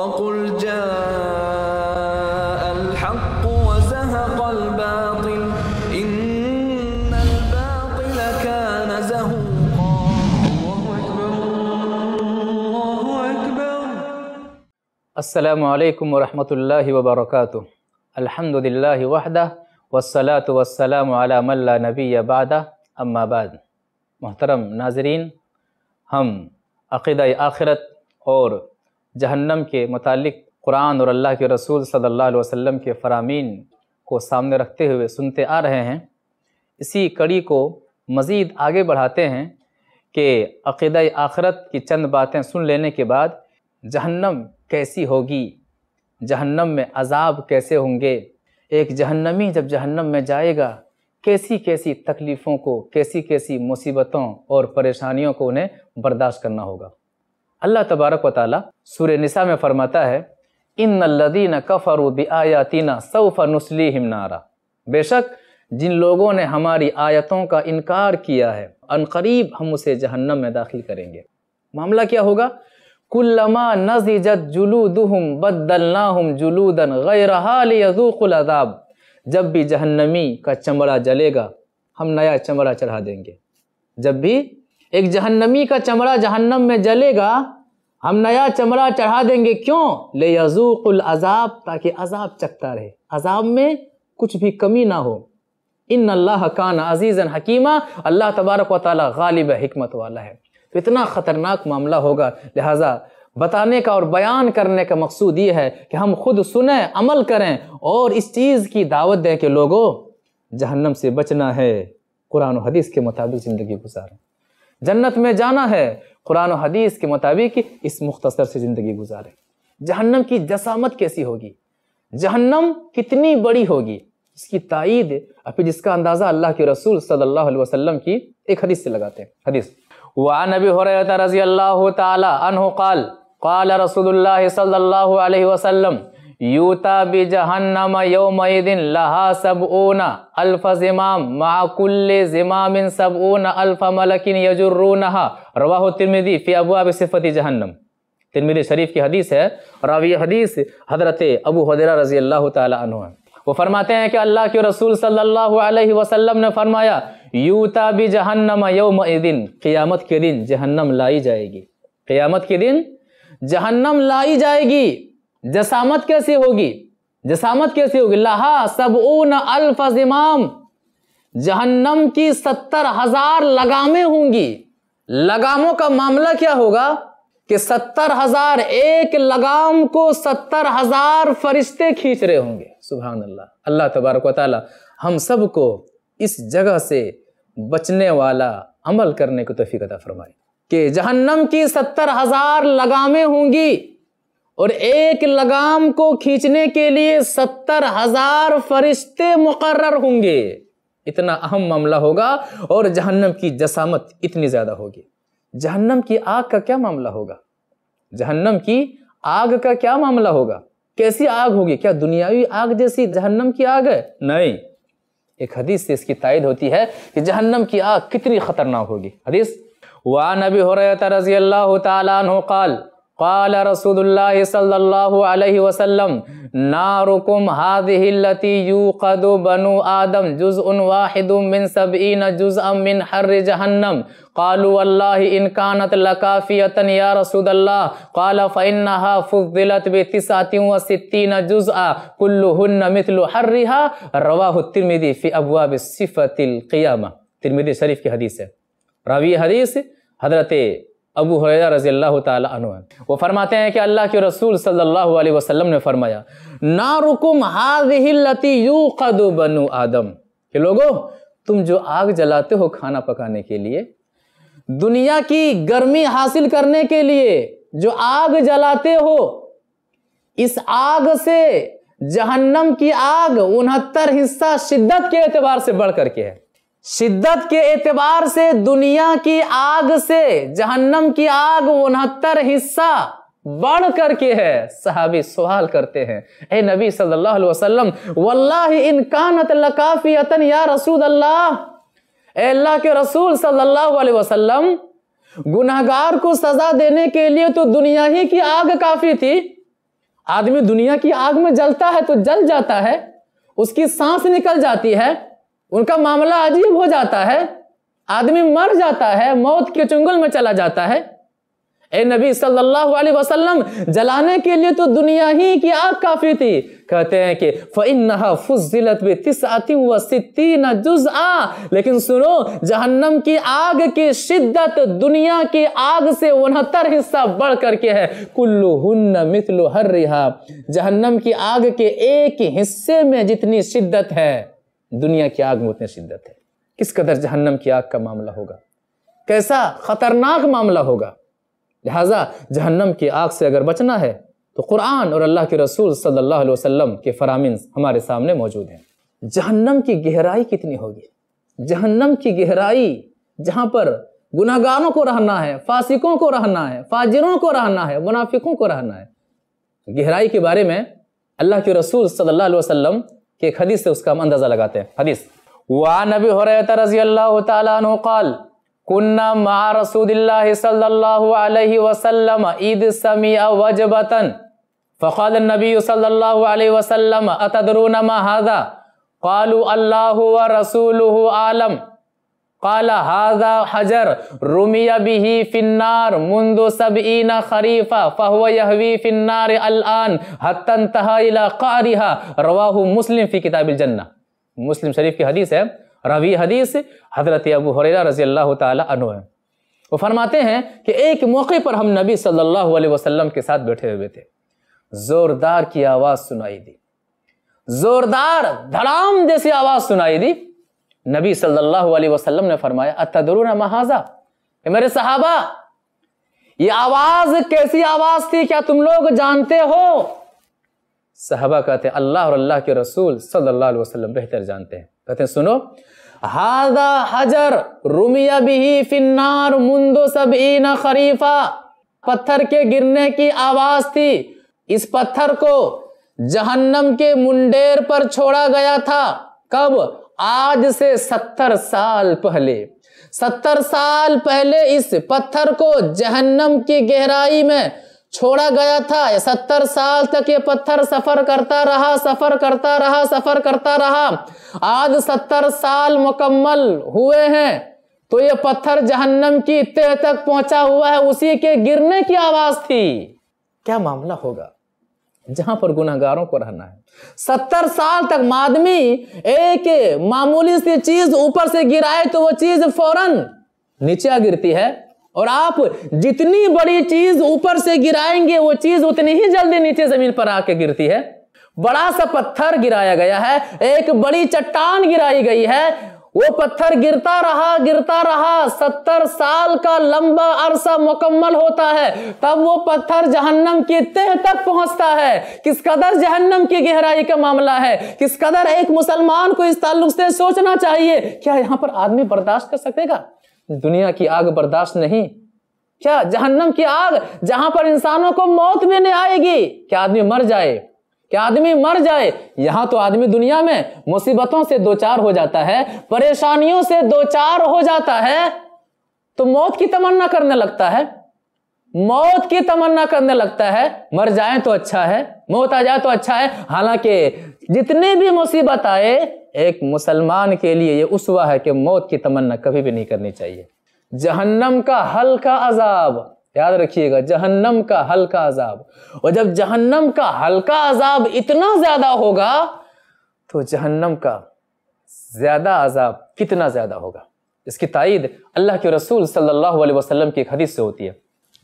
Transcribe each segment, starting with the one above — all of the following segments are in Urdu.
وقل جاء الحق وزهق الباطل. إن الباطل كان زهوقا. الله أكبر الله أكبر. السلام علیکم ورحمۃ اللہ وبرکاتہ الحمد للہ وحدہ والصلاة والسلام علی من لا نبی بعدہ أما بعد محترم ناظرین ہم عقیدہ آخرت اور جہنم کے متعلق قرآن اور اللہ کے رسول صلی اللہ علیہ وسلم کے فرامین کو سامنے رکھتے ہوئے سنتے آ رہے ہیں۔ اسی کڑی کو مزید آگے بڑھاتے ہیں کہ عقیدہ آخرت کی چند باتیں سن لینے کے بعد جہنم کیسی ہوگی؟ جہنم میں عذاب کیسے ہوں گے؟ ایک جہنمی جب جہنم میں جائے گا، کیسی کیسی تکلیفوں کو، کیسی کیسی مصیبتوں اور پریشانیوں کو انہیں برداشت کرنا ہوگا۔ اللہ تبارک و تعالیٰ سورہ نساء میں فرماتا ہے ان الذین کفروا بآیاتنا سوف نسلیہم نارا. بے شک، جن لوگوں نے ہماری آیتوں کا انکار کیا ہے، ان قریب ہم اسے جہنم میں داخل کریں گے۔ معاملہ کیا ہوگا؟ کلما نضجت جلودہم بدلناہم جلودا غیرہا لیذوقوا العذاب۔ جب بھی جہنمی کا چمڑا جلے گا، ہم نیا چمڑا چڑھا دیں گے۔ جب بھی ایک جہنمی کا چمڑا جہنم میں جلے گا، ہم نیا چمڑا چڑھا دیں گے کیوں؟ لیذوق العذاب، تاکہ عذاب چکتا رہے۔ عذاب میں کچھ بھی کمی نہ ہو۔ ان اللہ کان عزیزا حکیمہ اللہ تبارک و تعالی غالب حکمت والا ہے۔ تو اتنا خطرناک معاملہ ہوگا۔ لہٰذا بتانے کا اور بیان کرنے کا مقصود یہ ہے کہ ہم خود سنیں، عمل کریں اور اس چیز کی دعوت دیں کہ لوگوں جہنم سے بچنا ہے۔ قرآن و حدیث کے مطابق زندگی گزاریں۔ جنت میں جانا ہے۔ قرآن و حدیث کے مطابق اس مختصر سے زندگی گزاریں جہنم کی جسامت کیسی ہوگی؟ جہنم کتنی بڑی ہوگی؟ اس کی تائید اور پھر جس کا اندازہ اللہ کے رسول صلی اللہ علیہ وسلم کی ایک حدیث سے لگاتے ہیں۔ حدیث۔ وعن ابی حریرہ رضی اللہ تعالی عنہ قال قال رسول اللہ صلی اللہ علیہ وسلم یوتا بجہنم یومئذ لہا سبعون الف زمام، مع کل زمام سبعون الف ملک یجرونہا۔ رواہ الترمذی فی ابواب صفت جہنم۔ ترمذی شریف کی حدیث ہے، راوی حدیث حضرت ابو حدیرہ رضی اللہ تعالی عنہ ہے۔ وہ فرماتے ہیں کہ اللہ کے رسول صلی اللہ علیہ وسلم نے فرمایا، یوتا بھی جہنم یوم دن قیامت کے دن جہنم لائی جائے گی۔ قیامت کے دن جہنم لائی جائے گی۔ جسامت کیسے ہوگی؟ جسامت کیسے ہوگی؟ لہا سبعون الف زمام، جہنم کی ستر ہزار لگامیں ہوں گی۔ لگاموں کا معاملہ کیا ہوگا؟ کہ ستر ہزار ایک لگام کو ستر ہزار فرشتے کھینچ رہے ہوں گے۔ سبحان اللہ۔ اللہ تبارک و تعالی ہم سب کو اس جگہ سے بچنے والا عمل کرنے کو توفیق عطا فرمائے کہ جہنم کی ستر ہزار لگامیں ہوں گی۔ اور ایک لگام کو کھینچنے کے لیے ستر ہزار فرشتے مقرر ہوں گے۔ اتنا اہم معاملہ ہوگا اور جہنم کی جسامت اتنی زیادہ ہوگی۔ جہنم کی آگ کا کیا معاملہ ہوگا؟ جہنم کی آگ کا کیا معاملہ ہوگا؟ کیسی آگ ہوگی؟ کیا دنیاوی آگ جیسی جہنم کی آگ ہے؟ نہیں۔ ایک حدیث سے اس کی تائید ہوتی ہے کہ جہنم کی آگ کتنی خطرناک ہوگی۔ حدیث وعن ابی حریرہ رضی اللہ تعالی عنہ قال قال رسول اللہ صلی اللہ علیہ وسلم، نارکم هذه التي يوقد بنو آدم جزء واحد من سبعین جزءا من حر جہنم. قالوا والله ان كانت لكافية يا رسول الله قال فإنها فضلت بتسعة وستين جزءا كلهن مثل حرها رواه الترمذي في ابواب صفة القيامة ترمذی شریف کی حدیث ہے. راوی حدیث حضرت ابو حریرہ رضی اللہ تعالی عنہ وہ فرماتے ہیں کہ اللہ کے رسول صلی اللہ علیہ وسلم نے فرمایا، نارکم هذه التي يوقد بنو آدم۔ کہ لوگو، تم جو آگ جلاتے ہو کھانا پکانے کے لیے، دنیا کی گرمی حاصل کرنے کے لیے جو آگ جلاتے ہو، اس آگ سے جہنم کی آگ انہتر حصہ شدت کے اعتبار سے بڑھ کر کے ہے۔ شدت کے اعتبار سے دنیا کی آگ سے جہنم کی آگ انہتر حصہ بڑھ کر کے ہے۔ صحابی سوال کرتے ہیں، اے نبی صلی اللہ علیہ وسلم، واللہ ان کانت لکافیتن یا رسول اللہ؟ اے اللہ کے رسول صلی اللہ علیہ وسلم، گناہگار کو سزا دینے کے لیے تو دنیا ہی کی آگ کافی تھی۔ آدمی دنیا کی آگ میں جلتا ہے تو جل جاتا ہے، اس کی سانس نکل جاتی ہے۔ ان کا معاملہ عجیب ہو جاتا ہے۔ آدمی مر جاتا ہے، موت کے چنگل میں چلا جاتا ہے۔ اے نبی صلی اللہ علیہ وسلم، جلانے کے لیے تو دنیا ہی کی آگ کافی تھی۔ کہتے ہیں کہ فَإِنَّهَا فُزِّلَتْ بِتِسْعَةٍ وَسِتِّينَ جُزْعًا۔ لیکن سنو، جہنم کی آگ کی شدت دنیا کی آگ سے انہتر حصہ بڑھ کر کے ہے۔ کُلُّهُنَّ مِثْلُ حَرِّهَا۔ جہنم کی آگ کے ایک حصے میں جتنی شدت ہے۔ دنیا کی آگ میں اتنی شدت ہے۔ کس قدر جہنم کی آگ کا معاملہ ہوگا؟ کیسا خطرناک معاملہ ہوگا؟ لہٰذا جہنم کی آگ سے اگر بچنا ہے تو قرآن اور اللہ کے رسول صلی اللہ علیہ وسلم کے فرامین ہمارے سامنے موجود ہیں۔ جہنم کی گہرائی کتنی ہوگی؟ جہنم کی گہرائی جہاں پر گناہ گاروں کو رہنا ہے، فاسقوں کو رہنا ہے، فاجروں کو رہنا ہے، منافقوں کو رہنا ہے۔ گہرائی کے بارے میں اللہ کے رسول صلی اللہ علیہ وسلم کہ ایک حدیث سے اس کا ہم اندازہ لگاتے ہیں۔ حدیث، وعن ابی حریرہ رضی اللہ تعالی عنہ قال كنا مع رسول الله صلى الله عليه وسلم اذ سمع وجبة فقال النبي صلى الله عليه وسلم، اتدرون ما هذا؟ قالوا الله ورسوله اعلم. قال هذا حجر رمي به في النار منذ سبعين خريفا، فهو يهوي في النار الآن حتى انتهى إلى قعرها. رواه مسلم في كتاب الجنة. مسلم شریف کی حدیث ہے، روی حدیث حضرت ابو حریرہ رضی اللہ تعالی عنہ ہے۔ وہ فرماتے ہیں کہ ایک موقع پر ہم نبی صلی اللہ علیہ وسلم کے ساتھ بیٹھے ہوئے تھے۔ زوردار کی آواز سنائی دی۔ زوردار دھڑام جیسی آواز سنائی دی۔ نبی صلی اللہ علیہ وسلم نے فرمایا، اتدرون محاذا کہ میرے صحابہ، یہ آواز کیسی آواز تھی؟ کیا تم لوگ جانتے ہو؟ صحابہ کہتے ہیں، اللہ اور اللہ کے رسول صلی اللہ علیہ وسلم بہتر جانتے ہیں۔ کہتے ہیں، سنو ہاذا حجر رمیا بھی فنار مندو سبعین خریفہ پتھر کے گرنے کی آواز تھی۔ اس پتھر کو جہنم کے منڈیر پر چھوڑا گیا تھا۔ کب؟ آج سے ستر سال پہلے، ستر سال پہلے اس پتھر کو جہنم کی گہرائی میں چھوڑا گیا تھا۔ ستر سال تک یہ پتھر سفر کرتا رہا، سفر کرتا رہا، سفر کرتا رہا۔ آج ستر سال مکمل ہوئے ہیں۔ تو یہ پتھر جہنم کی تہ تک پہنچا ہوا ہے، اسی کے گرنے کی آواز تھی۔ کیا معاملہ ہوگا؟ جہاں پر گناہ گاروں کو رہنا ہے۔ ستر سال تک مادمی ایک معمولی سی چیز اوپر سے گرائے تو وہ چیز فوراً نیچے گرتی ہے۔ اور آپ جتنی بڑی چیز اوپر سے گرائیں گے، وہ چیز اتنی ہی جلدی نیچے زمین پر آ کے گرتی ہے۔ بڑا سا پتھر گرایا گیا ہے، ایک بڑی چٹان گرائی گئی ہے۔ وہ پتھر گرتا رہا گرتا رہا، ستر سال کا لمبا عرصہ مکمل ہوتا ہے۔ تب وہ پتھر جہنم کی تہ تک پہنچتا ہے۔ کس قدر جہنم کی گہرائی کا معاملہ ہے؟ کس قدر ایک مسلمان کو اس تعلق سے سوچنا چاہیے؟ کیا یہاں پر آدمی برداشت کر سکے گا؟ دنیا کی آگ برداشت نہیں۔ کیا جہنم کی آگ جہاں پر انسانوں کو موت بھی نہیں آئے گی؟ کیا آدمی مر جائے؟ کیا آدمی مر جائے، یہاں تو آدمی دنیا میں مصیبتوں سے دو چار ہو جاتا ہے، پریشانیوں سے دو چار ہو جاتا ہے، تو موت کی تمنا کرنے لگتا ہے۔ موت کی تمنا کرنے لگتا ہے، مر جائیں تو اچھا ہے، موت آ جائے تو اچھا ہے۔ حالانکہ جتنی بھی مصیبت آئے، ایک مسلمان کے لیے یہ اسوا ہے کہ موت کی تمنا کبھی بھی نہیں کرنی چاہیے۔ جہنم کا ہلکا عذاب۔ یاد رکھیے گا، جہنم کا ہلکا عذاب۔ اور جب جہنم کا ہلکا عذاب اتنا زیادہ ہوگا، تو جہنم کا زیادہ عذاب کتنا زیادہ ہوگا؟ اس کی تائید اللہ کے رسول صلی اللہ علیہ وسلم کی ایک حدیث سے ہوتی ہے۔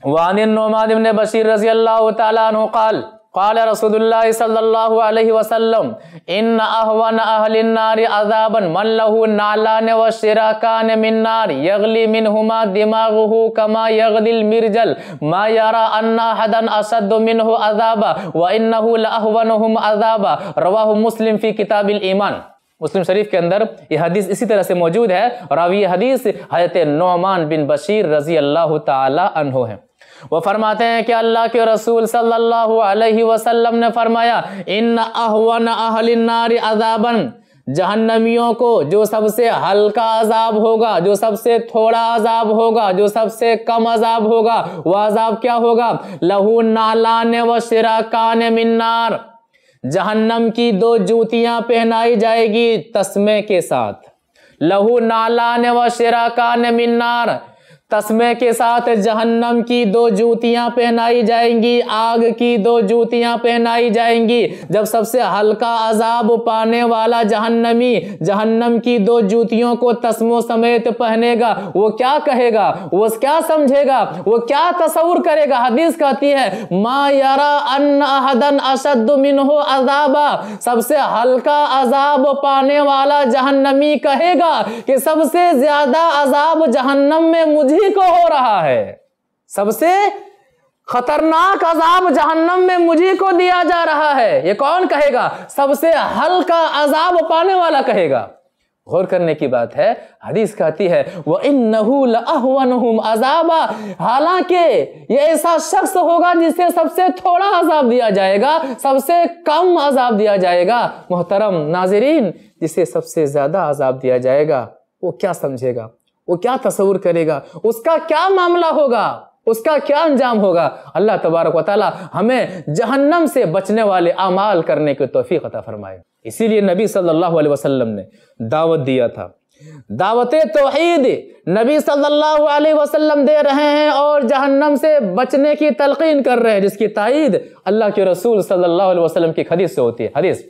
وعن النعمان بن بشیر رضی اللہ تعالیٰ عنہ قال قال رسول اللہ صلی اللہ علیہ وسلم ان احوان اہل النار عذابا من له نعلان وشراکان من نار یغلی منہما دماغه کما یغلی المرجل ما یرا ان احدا اشد منه عذابا وانه لاحونهم عذابا رواہ مسلم فی کتاب الایمان مسلم شریف کے اندر یہ حدیث اسی طرح سے موجود ہے راوی حدیث حضرت نعمان بن بشیر رضی اللہ تعالی عنہ ہیں وہ فرماتے ہیں کہ اللہ کے رسول صلی اللہ علیہ وسلم نے فرمایا، ان احون اہل النار جہنمیوں کو جو سب سے ہلکا عذاب ہوگا، جو سب سے تھوڑا عذاب ہوگا، جو سب سے کم عذاب ہوگا، وہ عذاب کیا ہوگا؟ لہو نالان و شراکان منار جہنم کی دو جوتیاں پہنائی جائے گی تسمے کے ساتھ۔ لہو نالان و شراکان منار تسمے کے ساتھ جہنم کی دو جوتیاں پہنائی جائیں گی، آگ کی دو جوتیاں پہنائی جائیں گی۔ جب سب سے ہلکا عذاب پانے والا جہنمی جہنم کی دو جوتیوں کو تسموں سمیت پہنے گا، وہ کیا کہے گا؟ وہ کیا سمجھے گا؟ وہ کیا تصور کرے گا؟ حدیث کہتی ہے، ما یرا ان احدن اشد منہ عذابا سب سے ہلکا عذاب پانے والا جہنمی کہے گا کہ سب سے زیادہ عذاب جہنم میں مجھے ہی کو ہو رہا ہے۔ سب سے خطرناک عذاب جہنم میں مجھے کو دیا جا رہا ہے۔ یہ کون کہے گا؟ سب سے ہلکا عذاب پانے والا کہے گا۔ غور کرنے کی بات ہے، حدیث کہتی ہے، وَإِنَّهُ لَأَهْوَنُهُمْ عَذَابًا۔ حالانکہ یہ ایسا شخص ہوگا جسے سب سے تھوڑا عذاب دیا جائے گا، سب سے کم عذاب دیا جائے گا۔ محترم ناظرین، جسے سب سے زیادہ عذاب دیا جائے گا، وہ کیا سمجھے گا؟ وہ کیا تصور کرے گا؟ اس کا کیا معاملہ ہوگا؟ اس کا کیا انجام ہوگا؟ اللہ تبارک و تعالی ہمیں جہنم سے بچنے والے اعمال کرنے کی توفیق عطا فرمائے۔ اسی لیے نبی صلی اللہ علیہ وسلم نے دعوت دیا تھا۔ دعوت توحید نبی صلی اللہ علیہ وسلم دے رہے ہیں اور جہنم سے بچنے کی تلقین کر رہے ہیں، جس کی تائید اللہ کے رسول صلی اللہ علیہ وسلم کی حدیث سے ہوتی ہے۔ حدیث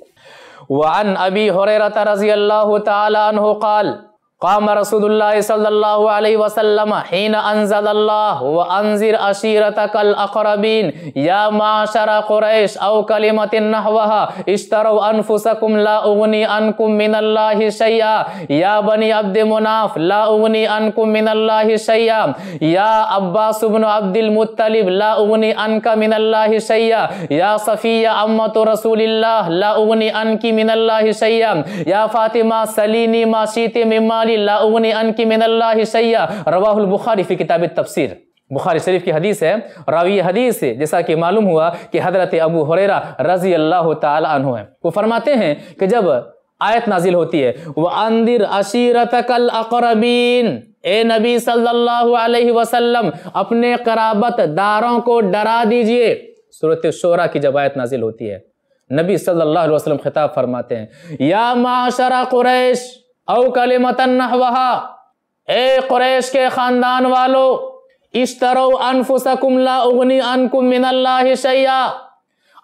وعن ابی حریرہ رضی اللہ تعالی عنہ قال قام رسول الله صلى الله عليه وسلم حين انزل الله وانذر عشيرتك الاقربين يا معشر قريش او كلمه نحوها اشتروا انفسكم لا اغني عنكم من الله شيئا يا بني عبد مناف، لا اغني عنكم من الله شيئا يا عباس بن عبد المطلب، لا اغني عنك من الله شيئا يا صفيه عمه رسول الله لا اغني عنك من الله شيئا يا فاطمه سليني ما شئت مما لا اغنی ان کی من اللہ شیعہ رواہ البخاری فی کتاب التفسیر بخاری شریف کی حدیث ہے راوی حدیث سے جیسا کہ معلوم ہوا کہ حضرت ابو حریرہ رضی اللہ تعالی عنہ ہیں وہ فرماتے ہیں کہ جب آیت نازل ہوتی ہے وَأَنذِرْ عَشِيرَتَكَ الْأَقْرَبِينَ اے نبی صلی اللہ علیہ وسلم اپنے قرابت داروں کو ڈرا دیجیے سورۃ شورہ کی جب آیت نازل ہوتی ہے نبی صلی اللہ علیہ وسلم خطاب فرماتے ہیں یا معاشر قریش او کل متن اے قریش کے خاندان والو اشترو انفسکم لا اغنی انکم من اللہ شیعہ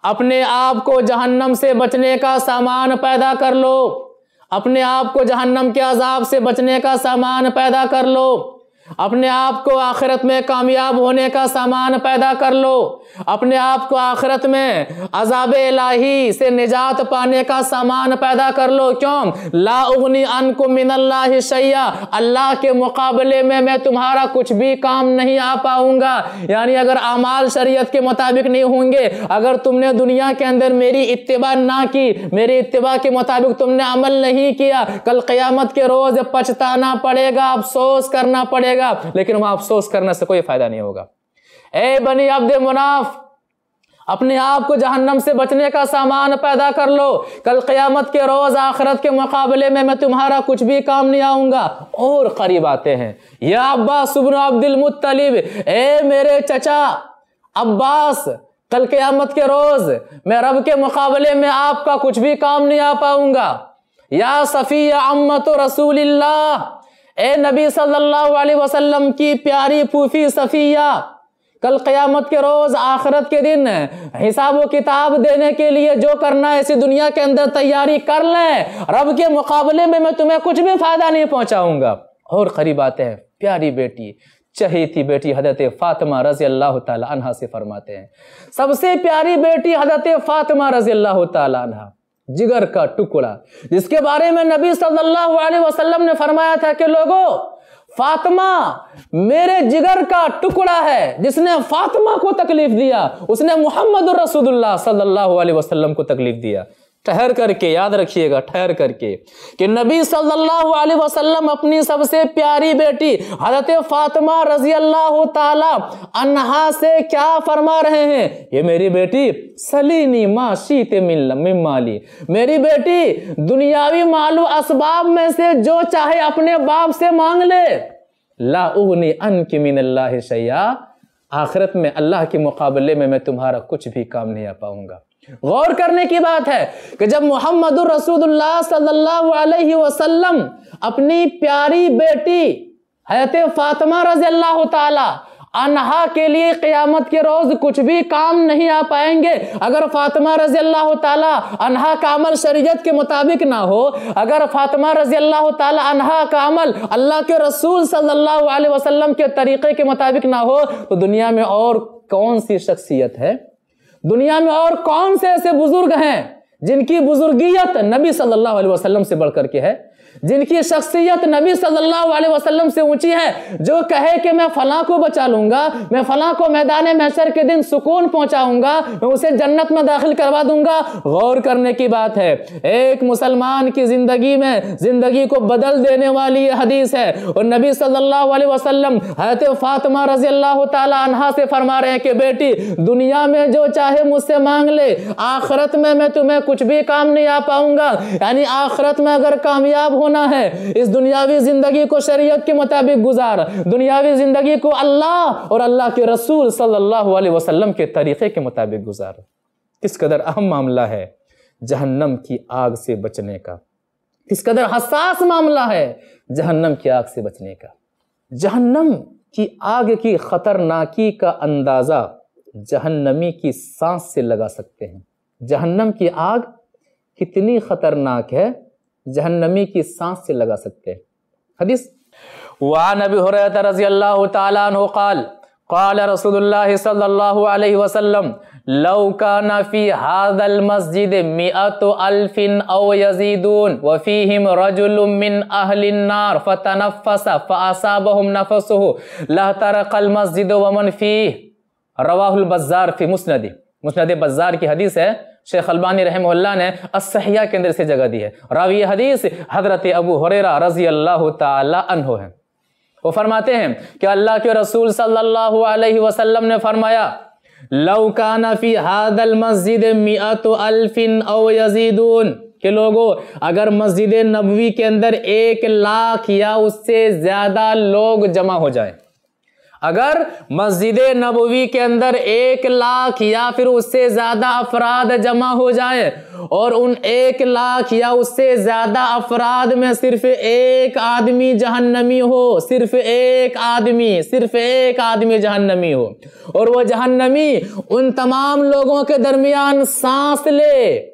اپنے آپ کو جہنم سے بچنے کا سامان پیدا کر لو، اپنے آپ کو جہنم کے عذاب سے بچنے کا سامان پیدا کر لو۔ اپنے آپ کو آخرت میں کامیاب ہونے کا سامان پیدا کر لو۔ اپنے آپ کو آخرت میں عذاب الہی سے نجات پانے کا سامان پیدا کر لو۔ کیوں؟ لا اغنی انکم من اللہ شیعہ اللہ کے مقابلے میں میں تمہارا کچھ بھی کام نہیں آ پاؤں گا۔ یعنی اگر اعمال شریعت کے مطابق نہیں ہوں گے، اگر تم نے دنیا کے اندر میری اتباع نہ کی، میری اتباع کے مطابق تم نے عمل نہیں کیا، کل قیامت کے روز پچھتانا پڑے گا، افسوس کرنا پڑے گا۔ گا لیکن وہاں افسوس کرنے سے کوئی فائدہ نہیں ہوگا۔ اے بنی عبد مناف، اپنے آپ کو جہنم سے بچنے کا سامان پیدا کر لو۔ کل قیامت کے روز آخرت کے مقابلے میں میں تمہارا کچھ بھی کام نہیں آؤں گا۔ اور قریب آتے ہیں۔ یا عباس بن عبد المطلب، اے میرے چچا، عباس، کل قیامت کے روز میں رب کے مقابلے میں آپ کا کچھ بھی کام نہیں آ پاؤں گا۔ یا صفیہ امت رسول اللہ اے نبی صلی اللہ علیہ وسلم کی پیاری پوفی صفیہ، کل قیامت کے روز آخرت کے دن حساب و کتاب دینے کے لیے جو کرنا ہے، اسی دنیا کے اندر تیاری کر لیں۔ رب کے مقابلے میں میں تمہیں کچھ بھی فائدہ نہیں پہنچاؤں گا۔ اور قریب آتے ہیں، پیاری بیٹی، چہیتی بیٹی حضرت فاطمہ رضی اللہ تعالی عنہ سے فرماتے ہیں۔ سب سے پیاری بیٹی حضرت فاطمہ رضی اللہ تعالی عنہ۔ جگر کا ٹکڑا۔ جس کے بارے میں نبی صلی اللہ علیہ وسلم نے فرمایا تھا کہ لوگوں فاطمہ میرے جگر کا ٹکڑا ہے، جس نے فاطمہ کو تکلیف دیا، اس نے محمد الرسول اللہ صلی اللہ علیہ وسلم کو تکلیف دیا۔ ٹھہر کر کے، یاد رکھیے گا، ٹھہر کر کے کہ نبی صلی اللہ علیہ وسلم اپنی سب سے پیاری بیٹی حضرت فاطمہ رضی اللہ تعالی انہا سے کیا فرما رہے ہیں؟ یہ میری بیٹی سلینی ما شیت من مالی۔ میری بیٹی دنیاوی مالو اسباب میں سے جو چاہے اپنے باپ سے مانگ لے۔ لا اغنی ان کی من اللہ شیعہ آخرت میں اللہ کے مقابلے میں میں تمہارا کچھ بھی کام نہیں آ پاؤں گا۔ غور کرنے کی بات ہے کہ جب محمد الرسول اللہ صلی اللہ علیہ وسلم اپنی پیاری بیٹی حیرت فاطمہ رضی اللہ تعالی انہا کے لیے قیامت کے روز کچھ بھی کام نہیں آ پائیں گے، اگر فاطمہ رضی اللہ تعالی انہا کا عمل شریعت کے مطابق نہ ہو، اگر فاطمہ رضی اللہ تعالی انہا کا عمل اللہ کے رسول صلی اللہ علیہ وسلم کے طریقے کے مطابق نہ ہو، تو دنیا میں اور کون سی شخصیت ہے؟ دنیا میں اور کون سے ایسے بزرگ ہیں جن کی بزرگیت نبی صلی اللہ علیہ وسلم سے بڑھ کر کے ہے؟ جن کی شخصیت نبی صلی اللہ علیہ وسلم سے اونچی ہے، جو کہے کہ میں فلاں کو بچا لوں گا، میں فلاں کو میدان محشر کے دن سکون پہنچاؤں گا، میں اسے جنت میں داخل کروا دوں گا۔ غور کرنے کی بات ہے، ایک مسلمان کی زندگی میں زندگی کو بدل دینے والی یہ حدیث ہے۔ اور نبی صلی اللہ علیہ وسلم حضرت فاطمہ رضی اللہ تعالی عنہ سے فرما رہے ہیں کہ بیٹی، دنیا میں جو چاہے مجھ سے مانگ لے، آخرت میں میں تمہیں کچھ بھی کام نہیں آ پاؤں گا۔ یعنی آخرت میں اگر کامیاب ہونا ہے۔ اس دنیاوی زندگی کو شریعت کے مطابق گزار۔ دنیاوی زندگی کو اللہ اور اللہ کے رسول صلی اللہ علیہ وسلم کے طریقے کے مطابق گزار۔ کس قدر اہم معاملہ ہے جہنم کی آگ سے بچنے کا۔ کس قدر حساس معاملہ ہے جہنم کی آگ سے بچنے کا۔ جہنم کی آگ کی خطرناکی کا اندازہ جہنمی کی سانس سے لگا سکتے ہیں۔ جہنم کی آگ کتنی خطرناک ہے جہنمی کی سانس سے لگا سکتے ہیں۔ حدیث۔ وعن ابی حریرہ رضی اللہ تعالی عنہ قال قال رسول اللہ صلی اللہ علیہ وسلم، لو کان فی هذا المسجد مئت الف او یزیدون وفیہم رجل من اہل النار فتنفس فاصابهم نفسه لا ترق المسجد ومن فیہ۔ رواہ البزار فی مسند۔ مسند بزار کی حدیث ہے۔ شیخ البانی رحمہ اللہ نے الصحیہ کے اندر سے جگہ دی ہے۔ راوی حدیث حضرت ابو حریرہ رضی اللہ تعالی عنہ ہے۔ وہ فرماتے ہیں کہ اللہ کے رسول صلی اللہ علیہ وسلم نے فرمایا، لو کان فی هذا المسجد مئات الف او یزیدون۔ کہ لوگوں اگر مسجد نبوی کے اندر ایک لاکھ یا اس سے زیادہ لوگ جمع ہو جائیں۔ اگر مسجد نبوی کے اندر ایک لاکھ یا پھر اس سے زیادہ افراد جمع ہو جائیں اور ان ایک لاکھ یا اس سے زیادہ افراد میں صرف ایک آدمی جہنمی ہو، صرف ایک آدمی، صرف ایک آدمی جہنمی ہو۔ اور وہ جہنمی ان تمام لوگوں کے درمیان سانس لے۔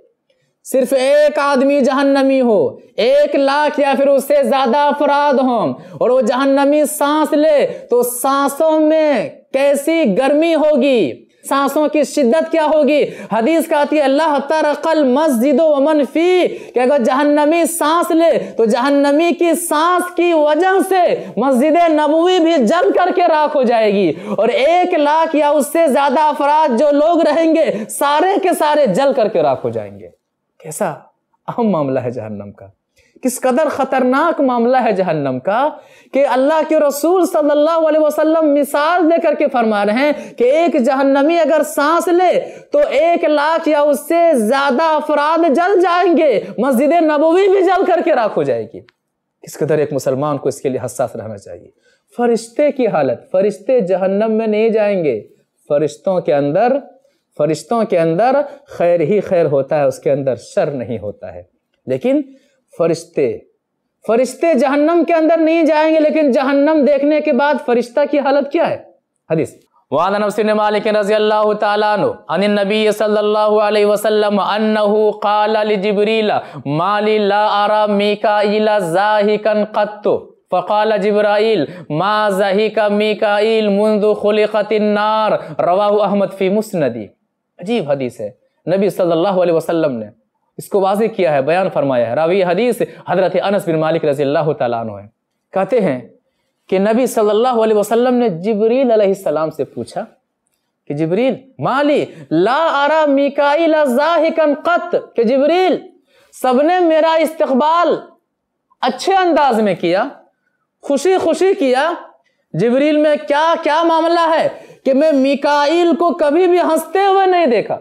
صرف ایک آدمی جہنمی ہو، ایک لاکھ یا پھر اس سے زیادہ افراد ہوں۔ اور وہ جہنمی سانس لے تو سانسوں میں کیسی گرمی ہوگی؟ سانسوں کی شدت کیا ہوگی؟ حدیث کہتی ہے، اللہ ترقل مسجد و من فی۔ کہ اگر جہنمی سانس لے تو جہنمی کی سانس کی وجہ سے مسجد نبوی بھی جل کر کے راکھ ہو جائے گی۔ اور ایک لاکھ یا اس سے زیادہ افراد جو لوگ رہیں گے، سارے کے سارے جل کر کے راکھ ہو جائیں گے۔ کیسا؟ اہم معاملہ ہے جہنم کا۔ کس قدر خطرناک معاملہ ہے جہنم کا کہ اللہ کے رسول صلی اللہ علیہ وسلم مثال دے کر کے فرما رہے ہیں کہ ایک جہنمی اگر سانس لے تو ایک لاکھ یا اس سے زیادہ افراد جل جائیں گے، مسجد نبوی بھی جل کر کے راکھ ہو جائے گی۔ کس قدر ایک مسلمان کو اس کے لیے حساس رہنا چاہیے۔ فرشتے کی حالت، فرشتے جہنم میں نہیں جائیں گے، فرشتوں کے اندر فرشتوں کے اندر خیر ہی خیر ہوتا ہے، اس کے اندر شر نہیں ہوتا ہے۔ لیکن فرشتے فرشتے جہنم کے اندر نہیں جائیں گے، لیکن جہنم دیکھنے کے بعد فرشتہ کی حالت کیا ہے؟ حدیث۔ وعن نفس بن مالک رضی اللہ تعالی عنہ، عن النبی صلی اللہ علیہ وسلم انه قال لجبریل مالی لا ارى میکائیل زاہکا قط۔ فقال جبرائیل، ما زہک میکائیل منذ خلقت النار۔ رواہ احمد فی مسندی۔ عجیب حدیث ہے۔ نبی صلی اللہ علیہ وسلم نے اس کو واضح کیا ہے، بیان فرمایا ہے۔ راوی حدیث حضرت انس بن مالک رضی اللہ تعالیٰ عنہ ہے۔ کہتے ہیں کہ نبی صلی اللہ علیہ وسلم نے جبریل علیہ السلام سے پوچھا کہ جبریل، مالی، لا ارا میکائیل ظاہکن قط، کہ جبریل، سب نے میرا استقبال اچھے انداز میں کیا، خوشی خوشی کیا، جبریل میں کیا کیا معاملہ ہے؟ کہ میں میکائیل کو کبھی بھی ہنستے ہوئے نہیں دیکھا۔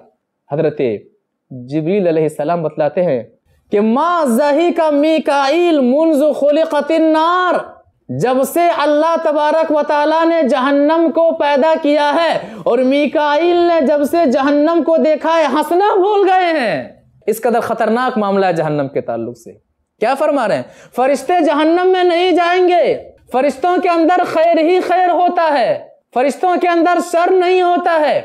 حضرت جبریل علیہ السلام بتلاتے ہیں کہ ما زہی کا میکائیل منذ خلقت النار، جب سے اللہ تبارک و تعالیٰ نے جہنم کو پیدا کیا ہے اور میکائیل نے جب سے جہنم کو دیکھا ہے، ہنسنا بھول گئے ہیں۔ اس قدر خطرناک معاملہ ہے جہنم کے تعلق سے۔ کیا فرما رہے ہیں؟ فرشتے جہنم میں نہیں جائیں گے۔ فرشتوں کے اندر خیر ہی خیر ہوتا ہے۔ فرشتوں کے اندر شر نہیں ہوتا ہے۔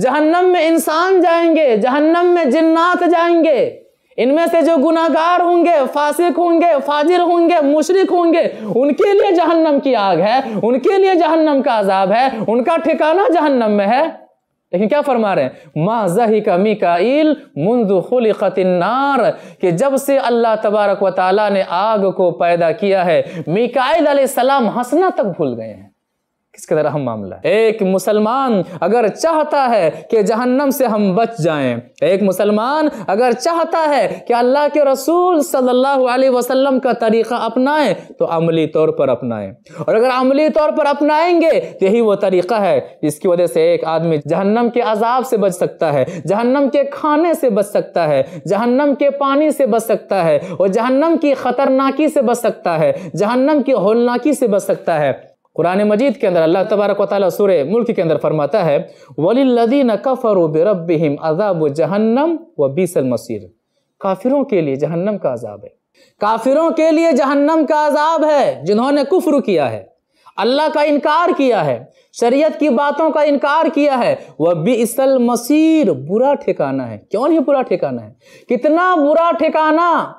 جہنم میں انسان جائیں گے، جہنم میں جنات جائیں گے۔ ان میں سے جو گناہگار ہوں گے، فاسق ہوں گے، فاجر ہوں گے مشرق ہوں گے، ان کے لیے جہنم کی آگ ہے، ان کے لیے جہنم کا عذاب ہے، ان کا ٹھکانہ جہنم میں ہے۔ لیکن کیا فرما رہے ہیں؟ ما زہی کا میکائیل منذ خلقت النار کہ جب سے اللہ تبارک و تعالیٰ نے آگ کو پیدا کیا ہے میکائیل علیہ السلام ہنسنا تک بھول گئے ہیں۔ کس قدر اہم معاملہ ہے؟ ایک مسلمان اگر چاہتا ہے کہ جہنم سے ہم بچ جائیں، ایک مسلمان اگر چاہتا ہے کہ اللہ کے رسول صلی اللہ علیہ وسلم کا طریقہ اپنائیں، تو عملی طور پر اپنائیں۔ اور اگر عملی طور پر اپنائیں گے، تو یہی وہ طریقہ ہے جس کی وجہ سے ایک آدمی جہنم کے عذاب سے بچ سکتا ہے، جہنم کے کھانے سے بچ سکتا ہے، جہنم کے پانی سے بچ سکتا ہے، اور جہنم کی خطرناکی سے بچ سکتا ہے، جہنم کی ہولناکی سے بچ سکتا ہے۔ قرآن مجید کے اندر اللہ تبارک و تعالیٰ سورہ ملک کے اندر فرماتا ہے، وَلِلَّذِينَ كَفَرُوا بِرَبِّهِمْ عَذَابُ جَهَنَّمْ وَبِيسَ الْمَصِيرِ۔ کافروں کے لیے جہنم کا عذاب ہے۔ کافروں کے لیے جہنم کا عذاب ہے، جنہوں نے کفر کیا ہے۔ اللہ کا انکار کیا ہے، شریعت کی باتوں کا انکار کیا ہے۔ وہ بِئْسَ الْمَصِيرِ۔ برا ٹھکانہ ہے۔ کیوں نہیں برا ٹھکانہ ہے؟ کتنا برا ٹھکانہ!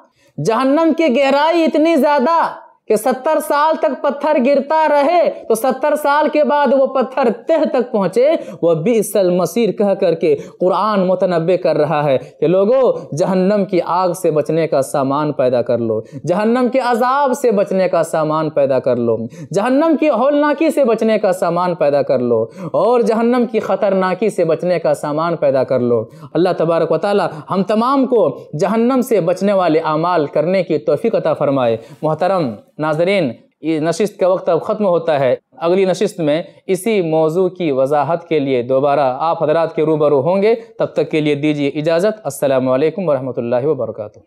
جہنم کی گہرائی اتنی زیادہ کہ ستر سال تک پتھر گرتا رہے، تو ستر سال کے بعد وہ پتھر تہ تک پہنچے۔ وہ بیس المسیر کہہ کر کے قرآن متنبع کر رہا ہے کہ لوگوں جہنم کی آگ سے بچنے کا سامان پیدا کر لو۔ جہنم کے عذاب سے بچنے کا سامان پیدا کر لو۔ جہنم کی ہولناکی سے بچنے کا سامان پیدا کر لو۔ اور جہنم کی خطرناکی سے بچنے کا سامان پیدا کر لو۔ اللہ تبارک و تعالی ہم تمام کو جہنم سے بچنے والے اعمال کرنے کی توفیق عطا فرمائے۔ محترم ناظرین نشست کا وقت اب ختم ہوتا ہے۔ اگلی نشست میں اسی موضوع کی وضاحت کے لیے دوبارہ آپ حضرات کے روبرو ہوں گے۔ تب تک کے لیے دیجیے اجازت۔ السلام علیکم ورحمۃ اللہ وبرکاتہ۔